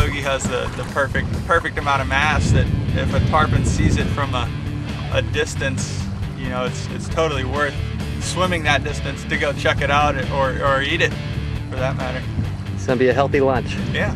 Hogy has the, the perfect perfect amount of mass that if a tarpon sees it from a, a distance, you know, it's, it's totally worth swimming that distance to go check it out or, or eat it for that matter. It's gonna be a healthy lunch. Yeah.